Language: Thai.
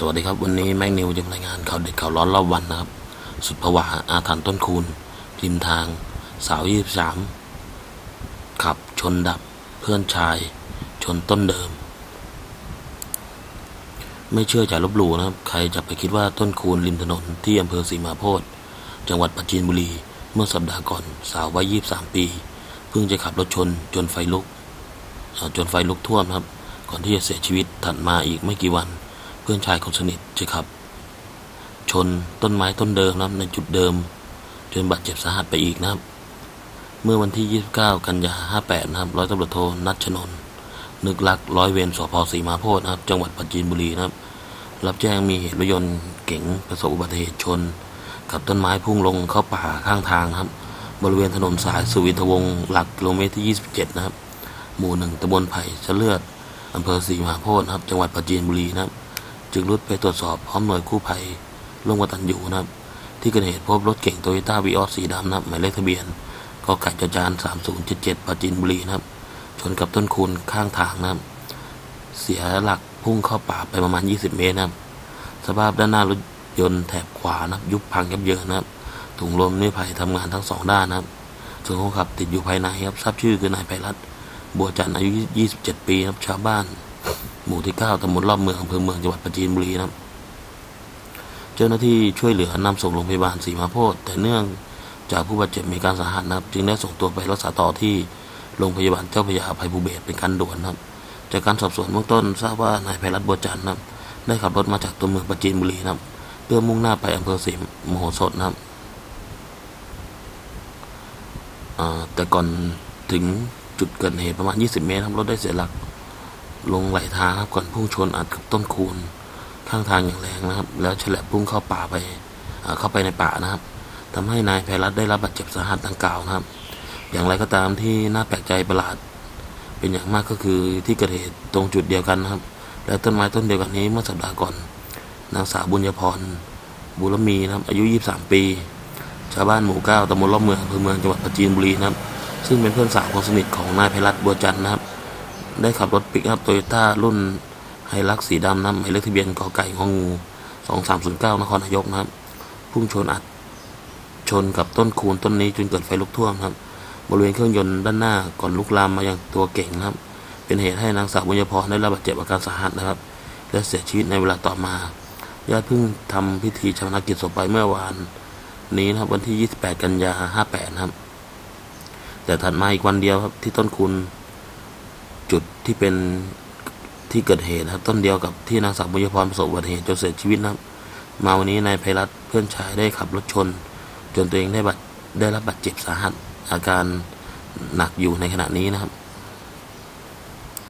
สวัสดีครับ วันนี้แม็กนิวจะรายงานข่าวเด็ดข่าวร้อนรอบวันนะครับ สุดผวาอาถรรพ์ต้นคูณริมทาง สาวยี่สามขับชนดับเพื่อนชาย ชนต้นเดิม ไม่เชื่อจะลบหลู่นะครับ ใครจะไปคิดว่าต้นคูณริมถนนที่อำเภอสีมาโพธิ์จังหวัดปัจจินบุรี เมื่อสัปดาห์ก่อนสาววัยยี่สามปี เพิ่งจะขับรถชนจนไฟลุกจนไฟลุกท่วมครับ ก่อนที่จะเสียชีวิตถัดมาอีกไม่กี่วัน พื่อนชายคนสนิทจะขับ ชนต้นไม้ต้นเดิมนะครับ ในจุดเดิม จนบาดเจ็บสาหัสไปอีกนะครับ เมื่อวันที่ 29 กันยา58 นะครับ ร้อยตำรวจโทนัชชนนท์นึกลักร้อยเวรสพสีมาโพธนะครับ จังหวัดปัจจินบุรีนะครับ รับแจ้งมีเหตุรถยนต์เก๋งประสบอุบัติเหตุชน กับต้นไม้พุ่งลงเข้าป่าข้างทางนะครับ บริเวณถนนสายสุวินทวงศ์หลักกิโลเมตรที่ 27 นะครับ หมู่หนึ่งตำบลไผ่ชะเลือดอำเภอศรีมาโพธนะครับ จังหวัดปัจจินบุรีนะครับ จึงรุดไปตรวจสอบพร้อมหน่วยกู้ภัยร่วมกับตันอยู่นะครับ ที่เกิดเหตุพบรถเก่งโตโยต้าวีออสสีดำนะครับหมายเลขทะเบียนกไก่จจาน3077ปัจจินบุรีนะครับ ชนกับต้นคูณข้างทางนะครับ เสียหลักพุ่งเข้าป่าไปประมาณ 20 เมตรนะครับ สภาพด้านหน้ารถยนต์แถบขวานะครับ ยุบพังยับเยินนะครับ ถุงลมนิรภัยทำงานทั้งสองด้านนะครับ ส่วนคนขับติดอยู่ภายในครับ ทราบชื่อคือนายไพรัตบัวจันทร์อายุ 27 ปีนะครับ ชาวบ้าน หมู่ที่ 9ตำบลรอบเมืองอำเภอเมืองจังหวัดปราจีนบุรีนะครับ เจ้าหน้าที่ช่วยเหลือนำส่งโรงพยาบาลศรีมาโพธิ์แต่เนื่องจากผู้บาดเจ็บมีการสาหัสนะครับ จึงได้ส่งตัวไปรักษาต่อที่โรงพยาบาลเจ้าพระยาอภัยภูเบศเป็นการด่วนนะครับ จากการสอบสวนเบื้องต้นทราบว่านายไพรัตน์บัวจันทร์นะครับ ได้ขับรถมาจากตัวเมืองปราจีนบุรีนะครับเพื่อมุ่งหน้าไปอำเภอศรีมโหสถนะครับแต่ก่อนถึงจุดเกิดเหตุประมาณ 20 เมตรครับรถได้เสียหลัก ลงไหลทางครับก่อนพุ่งชนอัดกับต้นคูนข้างทางอย่างแรงนะครับ แล้วฉลับพุ่งเข้าป่าไปเข้าไปในป่านะครับทำให้นายไพรัตน์ได้รับบาดเจ็บสาหัสดังกล่าวนะครับ อย่างไรก็ตามที่น่าแปลกใจประหลาด เป็นอย่างมากก็คือที่เกิดเหตุตรงจุดเดียวกันนะครับ และต้นไม้ต้นเดียวกันนี้เมื่อสัปดาห์ก่อน นางสาวบุญญพรบุรมีนะครับ อายุ 23 ปี ชาวบ้านหมู่เก้าตำบลรอบเมืองอำเภอเมืองจังหวัดปราจีนบุรีนะครับ ซึ่งเป็นเพื่อนสาวคนสนิทของนายไพรัตน์บัวจันทร์นะครับ ได้ขับรถปิกอัพโตโยต้ารุ่นไฮลักซ์สีดำนะหมายเลขทะเบียนกอไก่งองู2309นครนายกนะครับ พุ่งชนอัดชนกับต้นคูนต้นนี้จนเกิดไฟลุกท่วมครับ บริเวณเครื่องยนต์ด้านหน้าก่อนลุกลามมายังตัวเก่งนะครับ เป็นเหตุให้นางสาวบุญญพรได้รับบาดเจ็บอาการสาหัสนะครับ และเสียชีวิตในเวลาต่อมาญาติเพิ่งทำพิธีชาปนกิจศพไปเมื่อวานนี้นะครับ วันที่ 28 กันยา58 นะครับ แต่ถัดมาอีกวันเดียวครับที่ต้นคุณ จุดที่เป็นที่เกิดเหตุนะครับ ต้นเดียวกับที่นางสาวบุญพรประสบอุบัติเหตุจนเสียชีวิตนะครับ มาวันนี้นายไพรัตเพื่อนชายได้ขับรถชน จนตัวเองได้บาดได้รับบาดเจ็บสาหัสอาการหนักอยู่ในขณะนี้นะครับ